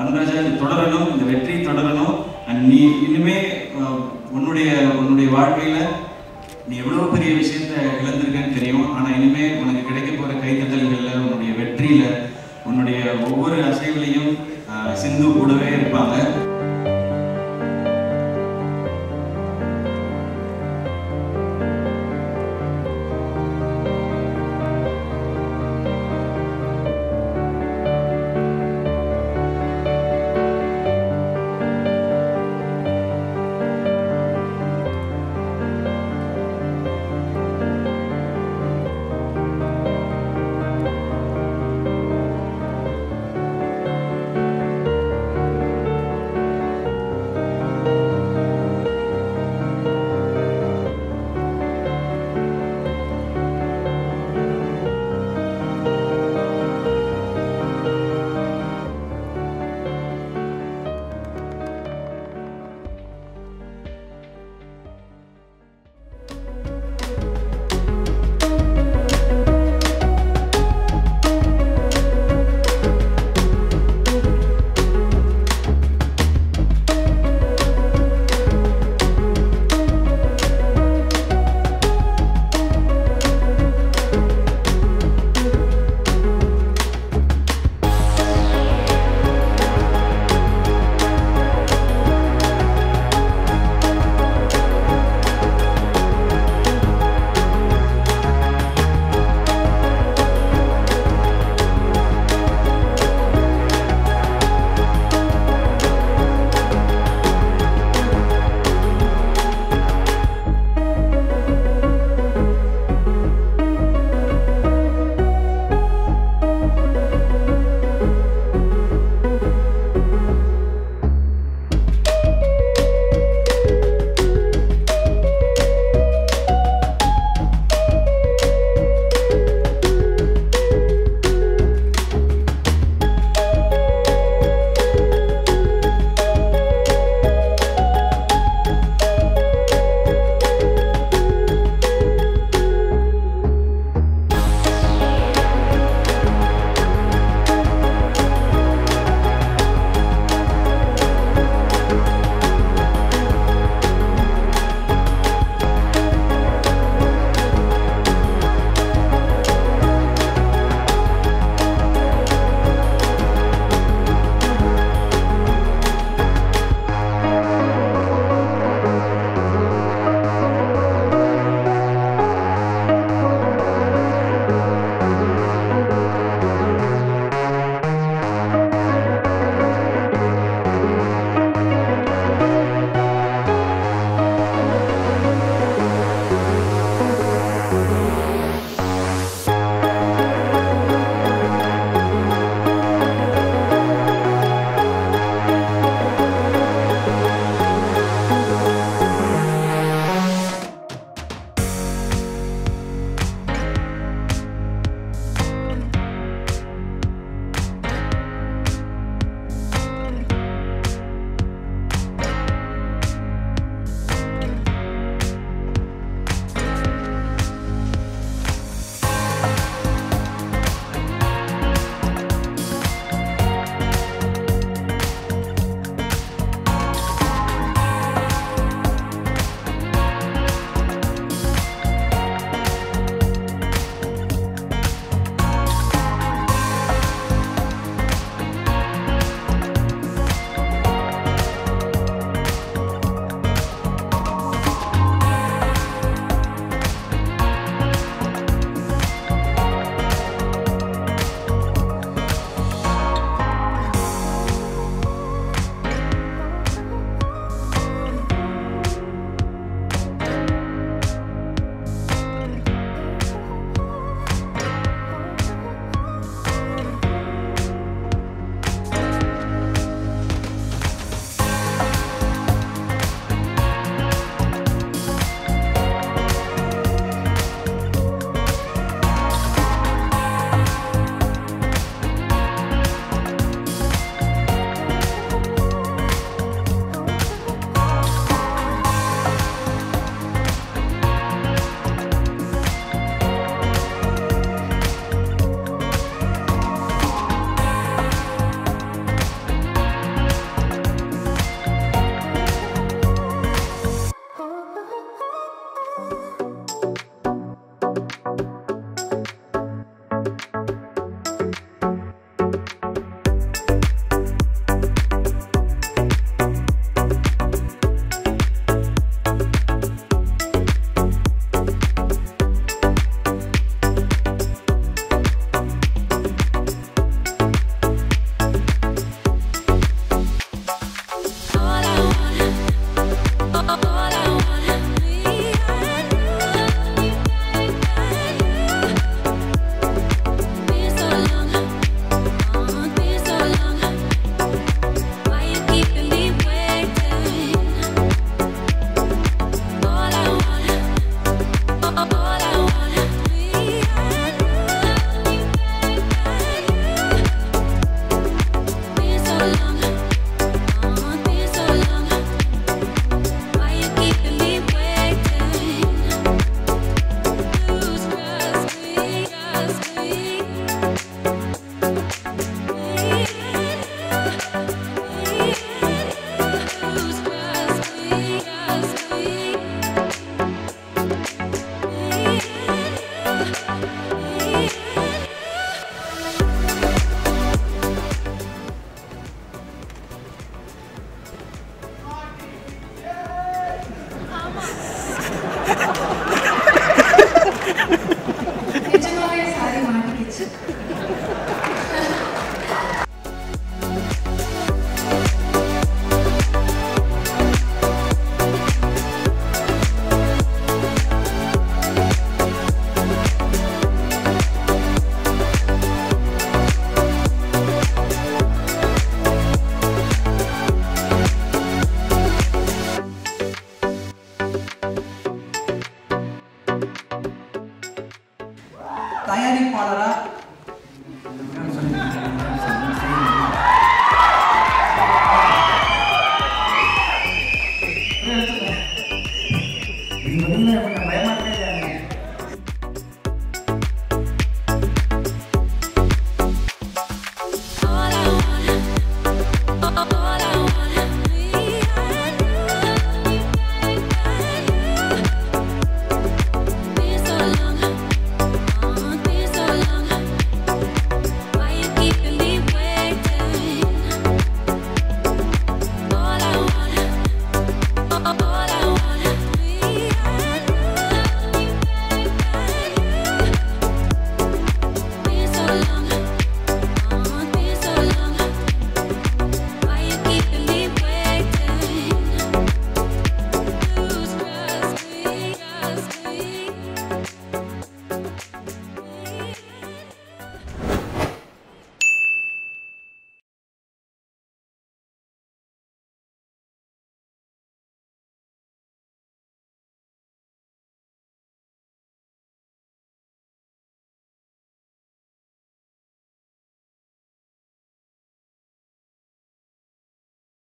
அருண்ராஜா இது தொடரணும் இந்த வெற்றி தொடரணும். அண்ட் நீ இனிமே உன்னுடைய உன்னுடைய வாழ்க்கையில நீ எவ்வளவு பெரிய விஷயத்த இழந்திருக்கன்னு தெரியும். ஆனா இனிமே உனக்கு கிடைக்க போற கைத்தட்டல்கள்ல உன்னுடைய வெற்றியில உன்னுடைய ஒவ்வொரு அசைவிலையும் சிந்து கூடவே இருப்பாங்க.